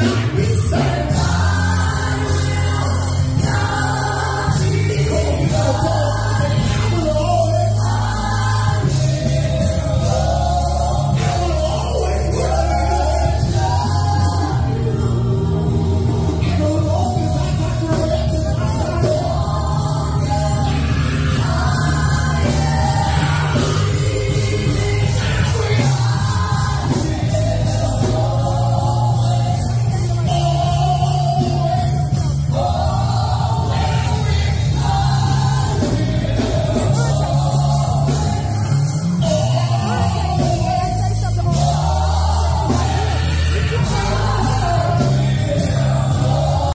We